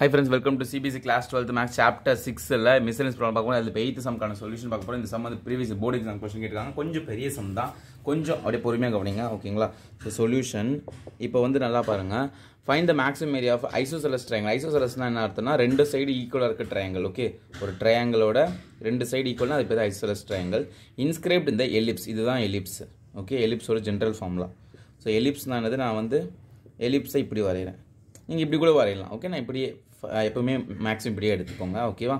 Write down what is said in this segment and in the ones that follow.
Hi friends welcome to CBC class twelfth maths chapter சிக்ஸில் miscellaneous problem பார்க்கும்போது போது அதில் எயித்து சம்க்கான சொல்யூஷன் பார்க்க போகிறோம் இந்த சம் வந்து ப்ரீவியஸ் போர்டு எக்ஸாம் கொஸ்டின் கேட்டிருக்காங்க. கொஞ்சம் பெரிய சம் தான். கொஞ்சம் அப்படியே பொறுமையாக கவனிங்க ஓகேங்களா ஸோ சொல்யூஷன் இப்போ வந்து நல்லா பாருங்கள் find the maximum area of isosceles triangle ஐசோசெலஸ்னா என்ன அர்த்தம்னா ரெண்டு சைடு ஈக்குவலாக இருக்க ட்ரையாங்கல் ஓகே ஒரு ட்ரையாங்கலோட ரெண்டு சைடு ஈக்குவல்னா அது பேர் ஐசோசலஸ் ட்ரையாங்கல் இன்ஸ்கிரைப்ட் இந்த எலிப்ஸ் இதுதான் எலிப்ஸ் ஓகே எலிப்ஸோட ஜென்ரல் ஃபார்ம்லாம் ஸோ எலிப்ஸ்னானது நான் வந்து எலிப்ஸை இப்படி வரைகிறேன் நீங்கள் இப்படி கூட வரையலாம். ஓகே நான் இப்படியே எப்போவுமே மேக்ஸிமம் இப்படியே எடுத்துக்கோங்க. ஓகேவா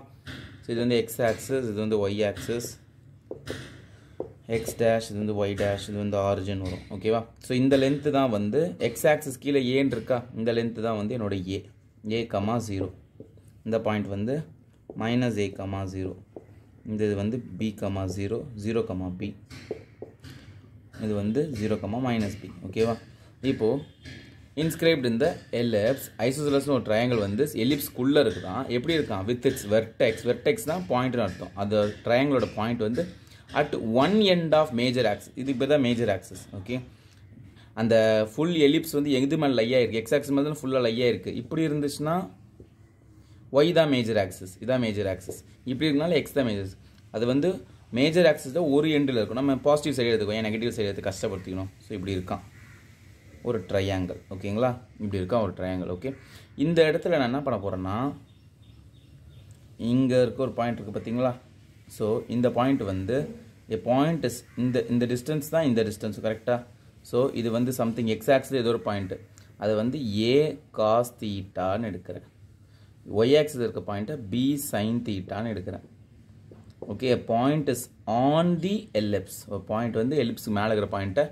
ஸோ இது வந்து எக்ஸ் ஆக்சஸ் இது வந்து ஒய் ஆக்சஸ் எக்ஸ் டேஷ் இது வந்து ஒய் டேஷ் இது வந்து ஆரிஜின் வரும். ஓகேவா ஸோ இந்த லென்த்து தான் வந்து எக்ஸ் ஆக்சஸ் கீழே ஏன்னு இருக்கா? இந்த லென்த்து தான் வந்து என்னோட ஏ ஏ கமா ஜீரோ இந்த பாயிண்ட் வந்து மைனஸ் ஏ கமா ஜீரோ இந்த இது வந்து B comma zero zero comma B இது வந்து ஜீரோ கமா மைனஸ் பி ஓகேவா இப்போது இன்ஸ்கிரைப்ட் இந்த எல்எப்ஸ் ஐசோசலஸ்னு ஒரு ட்ரையாங்கிள் வந்து எலிப்ஸ்குள்ளே இருக்குதான். எப்படி இருக்கான்? வித் இட்ஸ் வெர்டெக்ஸ் வெர்டெக்ஸ் தான் பாயிண்ட்னு அர்த்தம். அந்த ட்ரையாங்கிளோட பாயிண்ட் வந்து at one end of major axis இது இப்போ தான் மேஜர் ஆக்சஸ் ஓகே அந்த ஃபுல் எலிப்ஸ் வந்து எது மேலே லையாக இருக்குது எக்ஸ் ஆக்சஸ் மேலே ஃபுல்லாக லையாக இருக்குது இப்படி இருந்துச்சுன்னா ஒய் தான் மேஜர் ஆக்சஸ் இதான் மேஜர் ஆக்சஸ் இப்படி இருக்கனால எக்ஸ் தான் மேஜர் அது வந்து மேஜர் ஆக்சஸில் ஒரு எண்டில் இருக்கும். நம்ம பாசிட்டிவ் சைடு எடுத்துக்கோ ஏன் நெகட்டிவ் சைடு எடுத்து கஷ்டப்படுத்திக்கணும். ஸோ இப்படி இருக்கான். ஒரு ட்ரையாங்கிள் ஓகேங்களா? இப்படி இருக்கா? ஒரு ட்ரையாங்கிள் ஓகே. இந்த இடத்துல நான் என்ன பண்ண போகிறேன்னா இங்கே இருக்க ஒரு பாயிண்ட் இருக்குது பார்த்தீங்களா ஸோ இந்த பாயிண்ட் வந்து ஏ பாயிண்ட் இஸ் இந்த இந்த டிஸ்டன்ஸ் தான் இந்த டிஸ்டன்ஸ் கரெக்டாக ஸோ இது வந்து சம்திங் எக்ஸாக்ஸில் ஏதோ ஒரு பாயிண்ட்டு அதை வந்து ஏ காஸ் தீட்டான்னு எடுக்கிறேன். ஒய் ஆக்சிஸ் இருக்க பாயிண்ட்டை பி சைன் தீட்டான்னு எடுக்கிறேன். Okay point is on the ellipse point வந்து எலிப்ஸுக்கு மேலே இருக்கிற பாயிண்ட்டை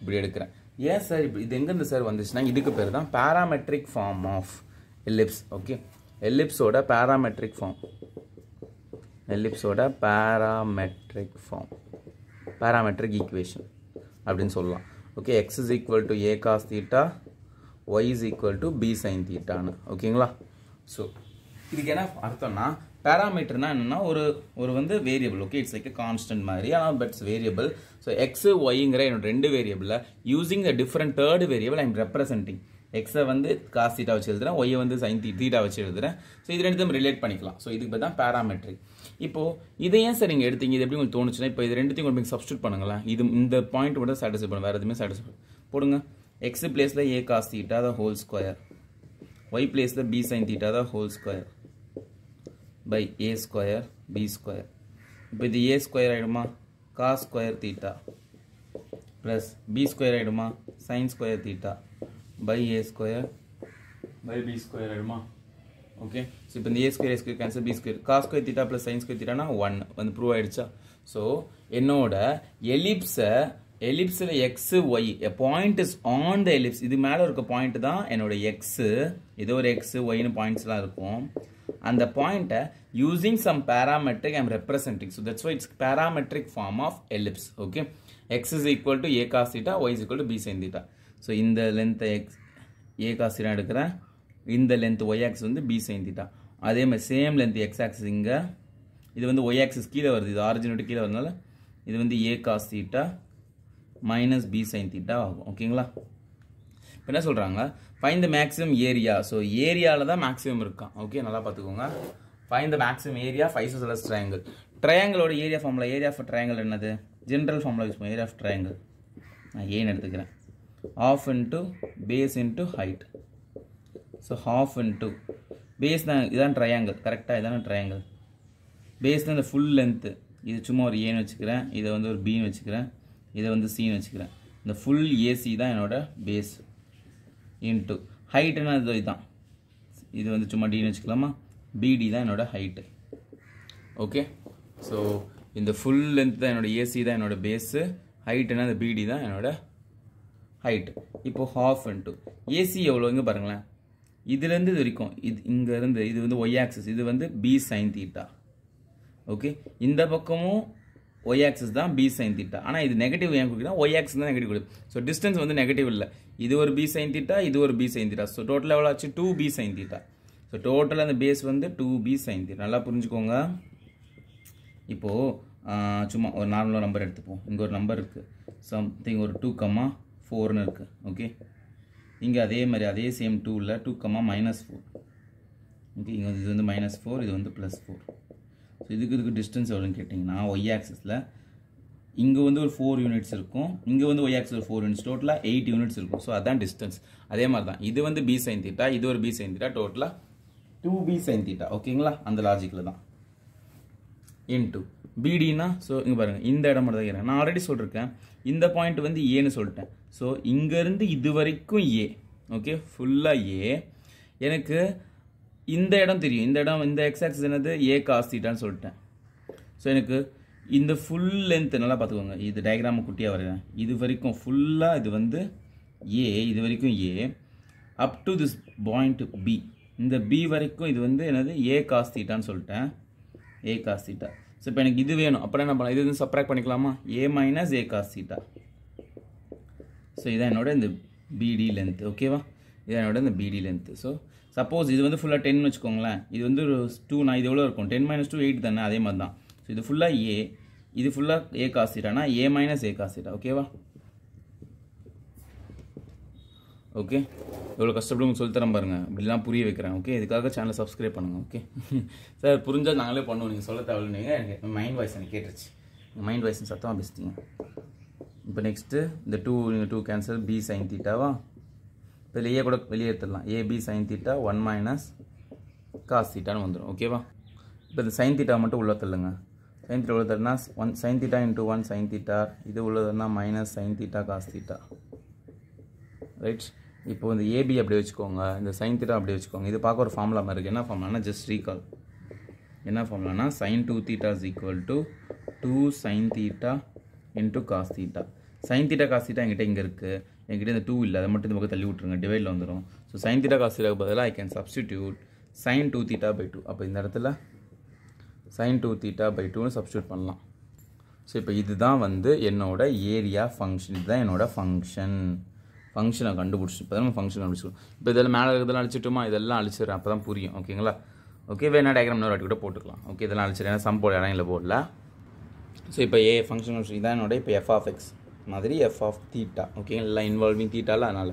இப்படி எடுக்கிறேன். ஏன் சார் இப்படி இது எங்கேருந்து சார் வந்துச்சுன்னா இதுக்கு பேர் தான் parametric form of ellipse okay எல்லிப்ஸோட parametric form எல்லிப்ஸோட பேராமெட்ரிக் ஃபார்ம் பேராமெட்ரிக் ஈக்குவேஷன் அப்படின்னு சொல்லலாம். Okay X is equal to A cos theta Y is equal to B sine தீட்டான்னு ஓகேங்களா ஸோ இதுக்கு என்ன அர்த்தம்னா பேராமீட்டர்னா என்னென்னா ஒரு ஒரு வந்து variable okay it's like constant மாதிரி. ஆனால் but it's variable so X ஒய்ங்கிற என்னோட ரெண்டு வேரியபிளில் using the different third variable I'm representing எக்ஸை வந்து காஸ் தீட்டா வச்சு எழுதுறேன் ஒய்யை வந்து சைன் தீ தீட்டா வச்சு எழுதுறேன். ஸோ இது ரெண்டுத்தையும் ரிலேட் பண்ணிக்கலாம். ஸோ இதுக்கு தான் பேராமெட்ரிக் இப்போது இதை ஏன் சார் நீங்கள் எடுத்தீங்க? இது எப்படி உங்களுக்கு தோணுச்சுன்னா இப்போ இது ரெண்டுத்தையும் கொண்டு போய் சப்ஸ்டியூட் பண்ணுங்களேன். இது இந்த பாயிண்ட் மட்டும் சாட்டிஸ்ஃபை வேறு எதுவுமே சாட்டிஸ்ஃபை போடுங்க. எக்ஸ் பிளேஸில் ஏ காஸ் தீட்டா தான் ஹோல் ஸ்கொயர் ஒய் பிளேஸில் பி சைன் தீட்டா தான் whole square by A square B square இப்போ இது A square ஆகிடுமா cos square theta plus B square ஆகிடுமா sine square theta by A square by B square ஆகிடுமா okay so இப்போ இந்த A square A square cancel B square cos square theta plus sine square தீட்டானா one வந்து prove ஆயிடுச்சா? So என்னோட எலிப்ஸை எலிப்ஸில் X Y a point is on the ellipse இது மேலே இருக்க point தான் என்னோட எக்ஸு ஏதோ ஒரு எக்ஸ் ஒய்னு பாயிண்ட்ஸ்லாம் இருக்கும். அந்த பாயிண்ட்டை using some parametric I'm representing so that's why it's parametric form of ellipse okay X is equal to A cos theta Y is equal to B sine theta so இந்த லென்த்தை X A cos theta எடுக்கிறேன். இந்த length Y axis வந்து B sine theta அதே மாதிரி same length X aux இங்கே. இது வந்து ஒய் ஆக்சிஸ் கீழே வருது. இது ஆரிஜினோட கீழே வரதுனால இது வந்து A cos theta minus B sine theta ஆகும். ஓகேங்களா இப்போ என்ன சொல்கிறாங்க find the maximum area so ஏரியாவில் தான் மேக்ஸிமம் இருக்கான். ஓகே நல்லா பார்த்துக்கோங்க. Find the maximum area five isosceles triangle ட்ரையாங்கிளோட area formula area of triangle என்னது? ஜென்ரல் ஃபார்முலா யூஸ் பண்ணுவோம். ஏரியா ஆஃப் ட்ரையாங்கிள் நான் ஏன்னு எடுத்துக்கிறேன். Half into base into height so half into base தான் இதான் ட்ரையாங்கிள் கரெக்டாக இதான ட்ரையாங்கிள் பேஸ் தான் இந்த ஃபுல் லென்த்து இது சும்மா ஒரு ஏன்னு வச்சுக்கிறேன். இதை வந்து ஒரு பின்னு வச்சுக்கிறேன். இதை வந்து சின்னு வச்சுக்கிறேன். இந்த ஃபுல் ஏசி தான் என்னோட பேஸ் இன்ட்டு ஹைட்டுன்னா இது இதுதான் இது வந்து சும்மா டின்னு வச்சுக்கலாமா? பிடி தான் என்னோடய ஹைட்டு ஓகே ஸோ இந்த ஃபுல் லென்த் தான் என்னோட ஏசி தான் என்னோட பேஸு ஹைட்டுனா இந்த பிடி தான் என்னோடய ஹைட்டு இப்போது ஹாஃப் இன்ட்டு ஏசி எவ்வளோங்க பாருங்களேன். இதுலேருந்து இது வரைக்கும் இது இங்கேருந்து இது வந்து ஒய் ஆக்சஸ் இது வந்து பி சைன் தீட்டா ஓகே இந்த பக்கமும் ஒய் ஆக்சிஸ் தான் பி சைன் திட்டா ஆனால் இது நெகட்டிவ் ஏன் கொடுக்குறா? ஒய் ஆக்சிஸ் தான் நெகட்டிவ் கொடுக்குது. ஸோ டிஸ்டன்ஸ் வந்து நெகட்டிவ் இல்லை. இது ஒரு பி சைன் திட்டா இது ஒரு B sine theta so total எவ்வளோ ஆச்சு two B sine theta so டோட்டலாக அந்த பேஸ் வந்து டூ பி சைன் தீட்டா நல்லா புரிஞ்சுக்கோங்க. இப்போது சும்மா ஒரு நார்மலாக நம்பர் எடுத்துப்போம். இங்கே ஒரு நம்பர் இருக்குது சம்திங் ஒரு டூ கம்மா ஃபோர்னு இருக்குது ஓகே இங்கே அதே மாதிரி அதே சேம் டூவில் two comma minus four okay இங்கே இது வந்து மைனஸ் ஃபோர் இது வந்து ப்ளஸ் ஃபோர் ஸோ இதுக்கு இதுக்கு டிஸ்டன்ஸ் எவ்வளோன்னு கேட்டிங்கன்னா ஒய் ஆக்சஸில் இங்கே வந்து ஒரு ஃபோர் யூனிட்ஸ் இருக்கும். இங்கே வந்து ஒய் ஆக்சஸ் ஃபோர் யூனிட்ஸ் டோட்டலாக எயிட் யூனிட்ஸ் இருக்கும். ஸோ அதான் டிஸ்டன்ஸ் அதே மாதிரி தான் இது வந்து பி சைன் தீட்டா இது ஒரு பி சைன் தீட்டா டோட்டலாக டூ பி சைன் தீட்டா ஓகேங்களா அந்த லாஜிக்கில் தான். இன்டூ பிடினா ஸோ இங்கே பாருங்கள் இந்த இடம் மட்டும் தான் கேட்குறேன் நான் ஆல்ரெடி சொல்லியிருக்கேன் இந்த பாயிண்ட் வந்து ஏன்னு சொல்லிட்டேன். ஸோ இங்கேருந்து இது வரைக்கும் ஏ ஓகே ஃபுல்லாக ஏ எனக்கு இந்த இடம் தெரியும். இந்த இடம் இந்த எக்ஸாக்ஸ் என்னது? ஏ காஸ் தீட்டான்னு சொல்லிட்டேன். ஸோ எனக்கு இந்த ஃபுல் லென்த் நல்லா பார்த்துக்கோங்க. இது டயக்ராம குட்டியாக வரேன் இது வரைக்கும் ஃபுல்லாக இது வந்து ஏ இது வரைக்கும் A up to this point B இந்த பி வரைக்கும் இது வந்து என்னது? ஏ காஸ் தீட்டான்னு சொல்லிட்டேன். ஏ காஸ் தீட்டா ஸோ இப்போ எனக்கு இது வேணும். அப்புறம் என்ன பண்ணலாம்? இது வந்து சப்ராக்ட் பண்ணிக்கலாமா? A minus A cos theta so இதான் என்னோட இந்த பிடி லென்த் ஓகேவா இதான் என்னோட இந்த பிடி லென்த் ஸோ சப்போஸ் இது வந்து ஃபுல்லாக டென் வச்சுக்கோங்களேன். இது வந்து ஒரு டூ நான் இது எவ்வளோ இருக்கும்? டென் மைனஸ் டூ எயிட் தானே? அதே மாதிரி தான் ஸோ இது ஃபுல்லாக ஏ இது ஃபுல்லாக ஏ காசிட்டானா a minus a cos theta ஓகேவா ஓகே எவ்வளோ கஷ்டப்படும் சொல்லித்தரம் பாருங்கள் இப்படிலாம் புரிய வைக்கிறேன். ஓகே இதுக்காக சேனலை சப்ஸ்கிரைப் பண்ணுங்கள் ஓகே சார் புரிஞ்சால் நாங்களே பண்ணுவோம். நீங்கள் சொல்ல தேவையில்லைங்க எனக்கு மைண்ட் வாய்ஸ் எனக்கு கேட்டுருச்சு. மைண்ட் வாய்ஸ் சத்தமாக பேசிட்டீங்க. இப்போ நெக்ஸ்ட்டு இந்த டூ நீங்கள் டூ கேன்சல் பி சைன் தீட்டாவா இதில் ஏ கூட வெளியே எடுத்துடலாம். A sine theta one minus cos தீட்டான்னு வந்துடும் ஓகேவா இப்போ இந்த சைன் தீட்டா மட்டும் உள்ளே தள்ளுங்க. சைன் தீட்டா உள்ள தள்ளுனா one sine theta into one sine theta இது உள்ளதுன்னா minus sine theta cos theta right இப்போ இந்த ஏபி அப்படி வச்சுக்கோங்க. இந்த சைன் தீட்டா அப்படி வச்சுக்கோங்க. இது பார்க்க ஒரு ஃபார்முலா மாதிரி இருக்குது என்ன ஃபார்முலானா ஜஸ்ட் ரீகால் என்ன ஃபார்முலானா sine two theta is equal to two sine theta into cos theta sine theta cos theta என்கிட்ட இங்கே இருக்குது என்கிட்ட இந்த டூ இல்லை அதை மட்டும் இந்த பக்கம் தள்ளி விட்ருங்க டிவைடில் வந்துடும் ஸோ சைன் தீட்டா காஸ் தீட்டாக்கு பதிலாக I can substitute sine two theta by two அப்போ இந்த இடத்துல சைன் டூ தீட்டா பை டூன்னு சப்ஸ்டியூட் பண்ணலாம். ஸோ இப்போ இதுதான் வந்து என்னோட ஏரியா ஃபங்க்ஷன் இதுதான் என்னோட ஃபங்க்ஷன் ஃபங்க்ஷனை கண்டுபிடிச்சி இப்போ தான் நம்ம ஃபங்க்ஷன் கண்டுபிடிச்சிடும் இப்போ இதெல்லாம் மேலே இருக்கிறதெல்லாம் அழிச்சிட்டுமா? இதெல்லாம் அழிச்சிடுறேன் அப்போ தான் புரியும். ஓகேங்களா? ஓகே வேணா டயக்ராம் இன்னொரு வாட்டி கூட போட்டுக்கலாம். ஓகே இதெல்லாம் அழிச்சிடுறேன் ஏன்னா சம் போட இடம் இல்லை போடல. ஸோ இப்போ ஏ ஃபங்க்ஷன் இதான் என்னோட இப்போ எஃப் ஆஃப் எக்ஸ் மாதிரி எஃப் ஆஃப் தீட்டா ஓகே எல்லாம் இன்வால்விங் தீட்டாவில் அதனால்.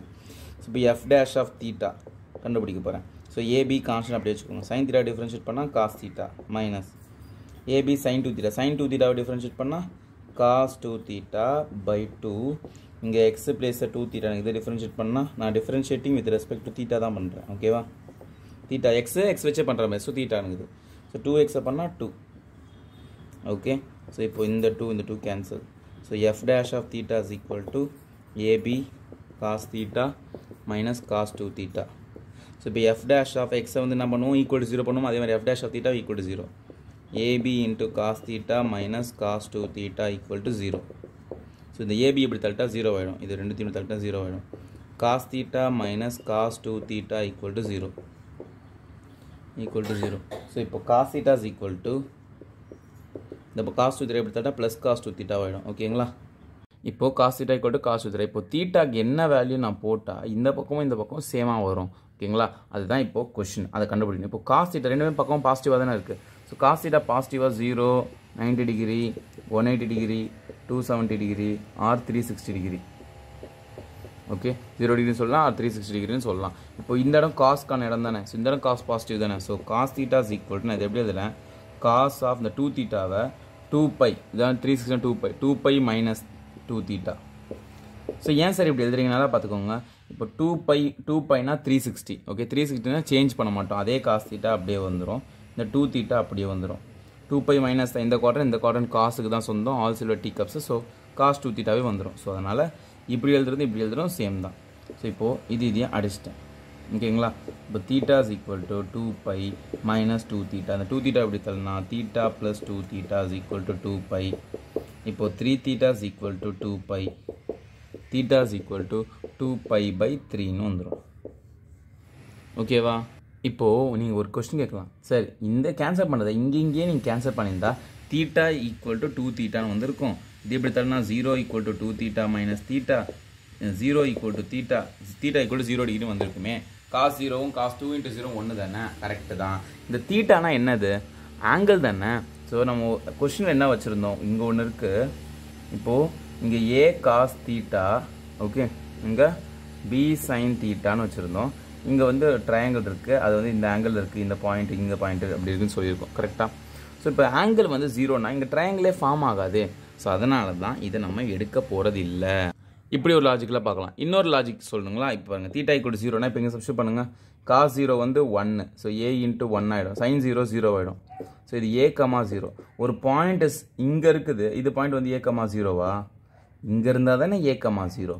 ஸோ இப்போ எஃப் டேஷ் ஆஃப் தீட்டா கண்டுபிடிக்க போகிறேன் ஸோ ஏபி கான்ஸ்டன் அப்படி வச்சுக்கோங்க. சைன் தீட்டா டிஃப்ரென்ஷியேட் பண்ணால் cos theta minus AB sine two theta sine two தீட்டாவை டிஃப்ரென்ஷியேட் பண்ணால் cos two theta by two இங்கே எக்ஸ் பிளேஸை டூ தீட்டா இதை டிஃப்ரென்ஷியேட் பண்ணால் நான் differentiating with respect to theta தான் பண்ணுறேன் ஓகேவா தீட்டா எக்ஸ் எக்ஸ் வச்சே பண்ணுற மாதிரி. ஸோ தீட்டானுங்குது ஸோ டூ எக்ஸை பண்ணால் டூ ஓகே ஸோ இப்போ இந்த டூ இந்த two cancel so f dash of theta is equal to AB cos theta minus cos two theta so இப்போ எஃப் டேஷ் ஆஃப் எக்ஸை வந்து என்ன பண்ணுவோம்? ஈக்குவல் டு ஜீரோ பண்ணுவோம். அதே மாதிரி f dash of theta equal to zero AB into cos theta minus cos two theta equal to zero so இந்த AB இப்படி தள்ளிட்டா ஜீரோ ஆகிடும் இது ரெண்டுத்தையும் தள்ளிட்டா ஜீரோ ஆகிடும் cos theta minus cos two theta equal to zero equal to zero so இப்போ cos theta is equal to இந்த இப்போ காஸ் டூ தீட்டா எப்படி தட்டா ப்ளஸ் காஸ் டூ தீட்டா ஆகிடும் ஓகேங்களா இப்போ cos theta equal to cos theta இப்போ தீட்டாக்கு என்ன வேல்யூ நான் போட்டால் இந்த பக்கமும் இந்த பக்கம் சேமாக வரும். ஓகேங்களா அதுதான் இப்போ கொஷின் அதை கண்டுபிடிக்கணும். இப்போ காசு தீட்டா ரெண்டுமே பக்கம் பாசிட்டிவாக தானே இருக்குது ஸோ காசு தீட்டா பாசிட்டிவாக zero ninety degree one eighty degree two seventy degree or three sixty degree okay zero டிகிரின்னு சொல்லலாம் ஆர் த்ரீ சிக்ஸ்டி டிகிரின்னு சொல்லலாம். இப்போ இந்த இடம் காஸ்க்கான இடம் தானே. ஸோ இந்த இடம் காஸ் பாசிட்டிவ் தானே. So cos theta is equal நான் இது எப்படி எழுதுறேன்? காஸ் ஆஃப் இந்த டூ தீட்டாவை டூ பை இதான் three sixty two pi two pi minus two theta so ஏன் சார் இப்படி எழுதுறீங்கனால பார்த்துக்கோங்க. இப்போ டூ பை டூ பைனா த்ரீ சிக்ஸ்டி ஓகே த்ரீ சிக்ஸ்டினா சேஞ்ச் பண்ண மாட்டோம். அதே காசு தீட்டா அப்படியே வந்துடும் இந்த டூ தீட்டா அப்படியே வந்துடும் டூ பை மைனஸ் இந்த குவார்டர் இந்த குவார்டர் காசுக்கு தான் சொந்தம். All silver tea cups so cos two தீட்டாவே வந்துடும் ஸோ அதனால் இப்படி எழுதுறது இப்படி எழுதுறோம் சேம் தான். ஸோ இப்போது இது இதையும் அடிச்சிட்டேன். ஓகேங்களா? இப்போ theta is equal to two pi minus two theta அந்த டூ தீட்டா எப்படி தரலாம் theta plus two theta is equal to two pi இப்போ three theta is equal to two pi theta is equal to two pi by த்ரீன்னு வந்துடும் ஓகேவா? இப்போது நீங்கள் ஒரு கொஸ்டின் கேட்கலாம். சார் இந்த கேன்சல் பண்ணதை இங்கே இங்கேயே நீங்கள் கேன்சல் பண்ணியிருந்தா தீட்டா ஈக்குவல் டு டூ தீட்டான்னு வந்திருக்கும். இது எப்படி Tarana zero equal to two theta minus theta zero equal to theta theta equal to zero degree வந்திருக்குமே. Cos ஜீரோவும் காஸ் டூ இன்ட்டு ஜீரோ ஒன்று தானே? கரெக்டு தான். இந்த தீட்டானா என்னது? ஆங்கிள் தானே. ஸோ நம்ம கொஷின் என்ன வச்சுருந்தோம்? இங்கே ஒன்று இருக்குது இப்போது இங்கே ஏ காஸ் தீட்டா ஓகே இங்கே பி சைன் தீட்டான்னு வச்சுருந்தோம். இங்கே வந்து ட்ரையாங்கிள் இருக்குது அது வந்து இந்த ஆங்கிள் இருக்குது இந்த பாயிண்ட் இந்த பாயிண்ட் அப்படி இருக்குன்னு சொல்லியிருக்கோம். கரெக்டாக ஸோ இப்போ ஆங்கிள் வந்து ஜீரோனா இங்கே ட்ரையாங்கிளே ஃபார்ம் ஆகாது. ஸோ அதனால தான் இதை நம்ம எடுக்க போகிறது இல்லை இப்படி ஒரு லாஜிக்கில் பார்க்கலாம். இன்னொரு லாஜிக் சொல்லணுங்களா? இப்போ பாருங்க தீட்டா ஈக்குவல் ஜீரோனா இப்போ இங்கே சப்ஸ்டியூட் பண்ணுங்கள் காஸ் ஜீரோ வந்து ஒன்று ஸோ ஏ இன்ட்டு ஒன் ஆகிடும் சைன் ஜீரோ ஜீரோ ஆகிடும் ஸோ இது ஏ கமா ஜீரோ ஒரு பாயிண்ட் இங்கே இருக்குது. இது பாயிண்ட் வந்து ஏ கமா ஜீரோவா இங்கே இருந்தால் தானே a comma zero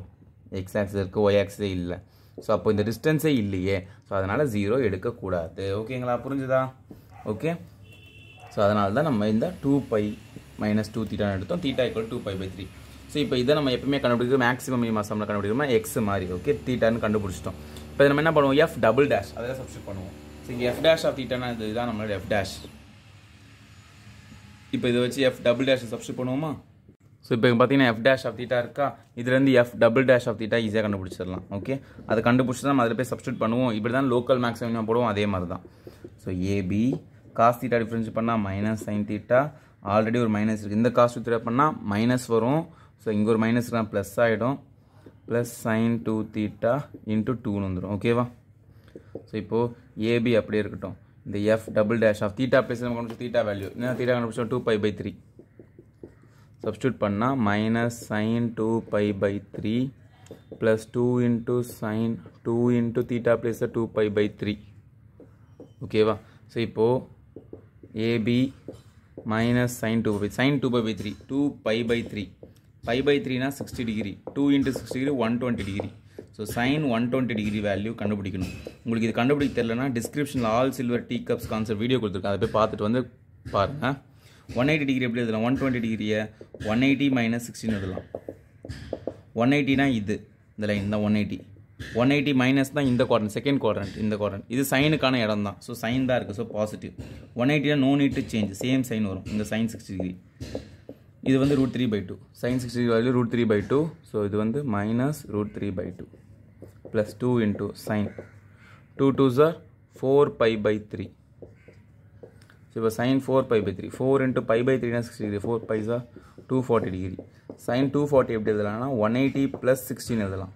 x axis இருக்குது ஒய் ஆக்ஸே இல்லை. ஸோ அப்போ இந்த டிஸ்டன்ஸே இல்லையே. ஸோ அதனால் ஜீரோ எடுக்கக்கூடாது. ஓகேங்களா புரிஞ்சுதா? ஓகே ஸோ அதனால தான் நம்ம இந்த டூ பை மைனஸ் டூ தீட்டான்னு எடுத்தோம். Theta equal two pi by three so இப்போ இதை நம்ம எப்பவுமே கண்டுபிடிக்கிறோம். மேக்ஸிமம் மினிமம் சம்மில் கண்டுபிடிக்கிறோமா? எக்ஸ் மாதிரி. ஓகே தீட்டான்னு கண்டுபிடிச்சிட்டோம். இப்போ நம்ம என்ன பண்ணுவோம்? எஃப் டபுள் டேஷ் அதில் சப்ஸ்டியூட் பண்ணுவோம். ஸோ இங்கே எஃப் டேஷ் ஆஃப் தீட்டானா இதுதான் நம்மளோட எஃப் டேஷ் இப்போ இதை வச்சு எஃப் டபுள் டேஷ் சப்ஸ்டியூட் பண்ணுவோமா? ஸோ இப்போ பார்த்தீங்கன்னா எஃப் டேஷ் ஆஃப் தீட்டா இருக்கா? இதுலேருந்து f double dash of theta ஈஸியாக கண்டுபிடிச்சிடலாம். ஓகே அதை கண்டுபிடிச்சி நம்ம அதில் போய் சப்ஸ்டியூட் பண்ணுவோம். இப்படி தான் லோக்கல் மேக்ஸிமம் போடுவோம். அதே மாதிரி தான் so AB cos theta difference பண்ணால் மைனஸ் சைன் தீட்டா ஆல்ரெடி ஒரு மைனஸ் இருக்குது இந்த காஸ் தீட்டா பண்ணால் மைனஸ் வரும். ஸோ இங்கே ஒரு மைனஸ் ப்ளஸ் ஆகிடும் plus sine two theta into டூன்னு வந்துடும் ஓகேவா ஸோ இப்போது ஏபி அப்படியே இருக்கட்டும். இந்த f double dash of theta plus நம்ம கண்டுபிடிச்சோம் தீட்டா வேல்யூ என்ன தீட்டா கண்டுபிடிச்சோம்? Two pi by three substitute பண்ணால் minus sine two pi by three plus two into sine two into theta plus two pi by three ஓகேவா so இப்போது AB minus sine two pi sine two pi by three two pi by three pi by த்ரீனா sixty degree two into sixty degree one twenty degree so sine one twenty degree value கண்டுபிடிக்கணும். உங்களுக்கு இது கண்டுபிடிக்க தெரியலனா டிஸ்கிரிப்ஷனில் all silver tea cups concept video கொடுத்துருக்கேன். அதை போய் பார்த்துட்டு வந்து பாருங்கள் ஒன் எயிட்டி டிகிரி எப்படி எழுதலாம்? ஒன் டுவெண்ட்டி டிகிரியை ஒன் எயிட்டி மைனஸ் சிக்ஸ்டின் எழுதலாம். ஒன் எயிட்டினா இது இந்த லைன் தான் one eighty one eighty minus தான் இந்த குவாட்ரண்ட் செகண்ட் குவாரண்ட் இந்த குவாரண்ட் இது சைனுக்கான இடம் தான் ஸோ சைன் தான் இருக்குது so positive one எயிட்டினா no need change same sine வரும். இந்த சைன் சிக்ஸ்டி டிகிரி இது வந்து root three by two sine sixty degree value root three by two so இது வந்து minus root three by two plus two into sine two two sir four pi by three so இப்போ sine four pi by three four into pi by த்ரீனா sixty degree four paisa two forty degree sine two forty எப்படி எழுதலாம்னா one eighty plus sixteen எழுதலாம்.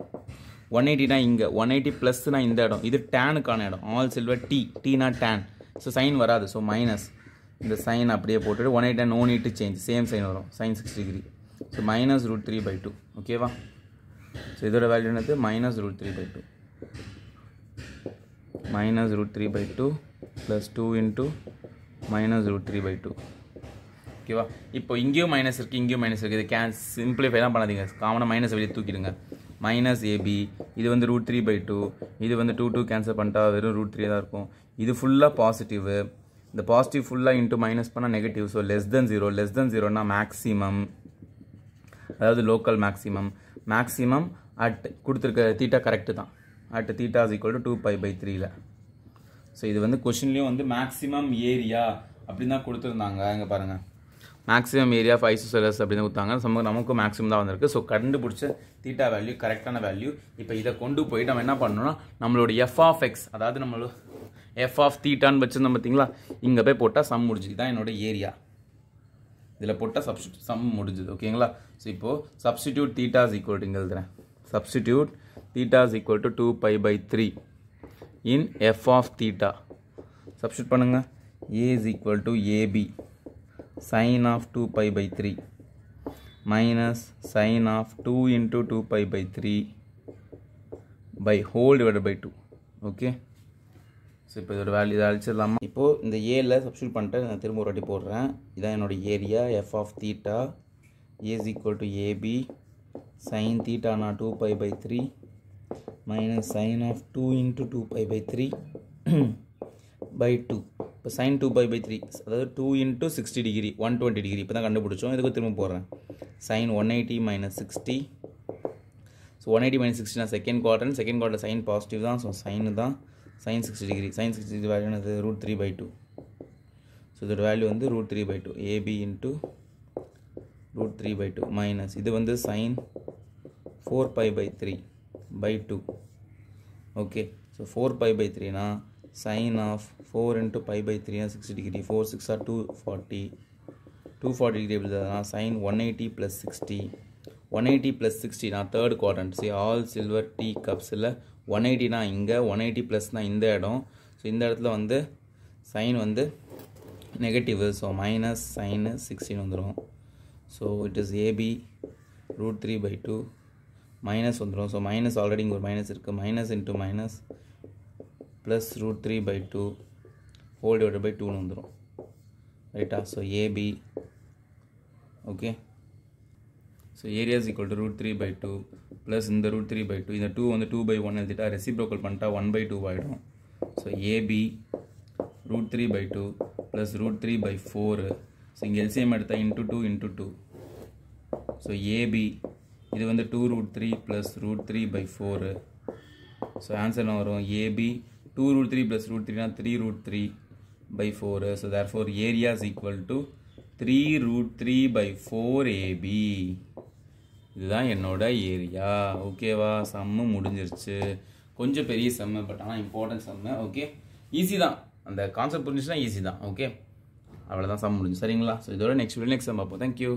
One எயிட்டினா இங்கே one eighty ப்ளஸ்னா இந்த இடம். இது டேனுக்கான இடம். ஆல் சில்வர் டி டீனா டேன் ஸோ சைன் வராது. ஸோ மைனஸ் இந்த சைன் அப்படியே போட்டுட்டு one எயிட்டா no need change same sine வரும். Sine six degree so minus root three by two ஓகேவா ஸோ இதோட வேல்யூ என்னது? Minus root three by two minus root three by two plus two into minus root three by two ஓகேவா இப்போ இங்கேயும் minus இருக்குது இங்கேயும் minus இருக்குது இது கேன் சிம்பிளிஃபைலாம் பண்ணாதீங்க. காமனாக மைனஸ் வெளியே தூக்கிடுங்க. மைனஸ் ஏபி இது வந்து ரூட் த்ரீ பை டூ இது வந்து டூ டூ கேன்சல் பண்ணிட்டா வெறும் ரூட் த்ரீ தான் இருக்கும். இது ஃபுல்லாக பாசிட்டிவ் இந்த பாசிட்டிவ் ஃபுல்லாக இன்ட்டு மைனஸ் பண்ணால் negative so less than zero less than ஜீரோனா maximum அதாவது லோக்கல் மேக்ஸிமம் மேக்ஸிமம் அட் கொடுத்துருக்க தீட்டா கரெக்டு தான். At theta is equal to two pi by த்ரீயில் ஸோ இது வந்து கொஷின்லேயும் வந்து மேக்ஸிமம் ஏரியா அப்படின்னு தான் கொடுத்துருந்தாங்க. இங்கே பாருங்கள் மேக்ஸிமம் ஏரியா ஃபைவ் ஐசோசெலஸ் அப்படின்னு கொடுத்தாங்க. சமூக நமக்கும் மேக்ஸிமம் தான் வந்திருக்கு. ஸோ கண்டுபிடிச்ச தீட்டா வேல்யூ கரெக்டான வேல்யூ இப்போ இதை கொண்டு போய் நம்ம என்ன பண்ணணும்னா நம்மளோட எஃப் ஆஃப் எக்ஸ் அதாவது நம்மளோட எஃப் ஆஃப் தீட்டான்னு வச்சுருந்தோம் பார்த்தீங்களா இங்கே போய் போட்டால் சம் முடிஞ்சு தான் என்னோட ஏரியா இதில் போட்டால் சப்ஸ்டியூட் சம் முடிஞ்சுது. ஓகேங்களா ஸோ இப்போது சப்ஸ்டிடியூட் தீட்டாஸ் ஈக்குவல் டு இங்கே எழுதுறேன். Substitute theta's equal to two pi by three in f of theta substitute பண்ணுங்கள் a is equal to AB sine of two pi by three minus sine of two into two pi by three by whole divide by two okay so இப்போ இதோட value இதை அழிச்சிடலாமா? இப்போது இந்த ஏல substitute பண்ணிட்டு நான் திரும்ப ஒரு வாட்டி போடுறேன். இதான் என்னோட area f of theta as equal to AB sine தீட்டானா two pi by three minus sine of two into two pi by three by two இப்போ sine two pi by three அதாவது two into sixty degree one twenty degree இப்போ தான் கண்டுபிடிச்சோம். இதுக்கு திரும்ப போடுறேன். Sine one eighty minus sixty so one eighty minus சிக்ஸ்டினா second quarter second quarter sine positive தான். So sine தான். Sine sixty degree sine sixty degree value என்னது? Root three by two so இதோட வேல்யூ வந்து root three by two AB into root three by two minus இது வந்து sine four pi by three by two okay so four pi by த்ரீனா sine of four into pi by த்ரீனா sixty degree four six or two forty two forty degree எப்படி sine one eighty plus sixty one eighty plus sixty நான் third quadrant c all silver tea கப்ஸில் one எயிட்டினா இங்கே one eighty ப்ளஸ்னா இந்த இடம். So இந்த இடத்துல வந்து சைன் வந்து negative so minus sine sixteen வந்துடும் so it is AB root three by two minus வந்துடும் ஸோ மைனஸ் ஆல்ரெடி இங்கே ஒரு மைனஸ் இருக்குது minus into minus plus root three by two whole divide by டூன்னு வந்துடும் ரைட்டா so AB okay so area is equal to root three by two plus இந்த root three by two இந்த two வந்து two by one எழுதிட்டா reciprocal பண்ணிட்டா one by two ஆகிடும் so AB root three by two plus root three by four so இங்கே LCM எடுத்தால் into two into two so AB இது வந்து two root three plus root three by four so answer என்ன வரும். AB two root three plus root த்ரீனா three root three by four so therefore area is equal to three root three by four AB இதுதான் என்னோடய area. ஓகேவா sum முடிஞ்சிருச்சு. கொஞ்சம் பெரிய sem but ஆனால் important sum okay easy தான். அந்த concept புரிஞ்சுச்சுன்னா ஈஸி தான். ஓகே அவ்வளோதான் சம் முடிஞ்சு. சரிங்களா? ஸோ இதோட நெக்ஸ்ட் வீடியோ நெக்ஸ்ட் சம் பார்ப்போம் தேங்க்யூ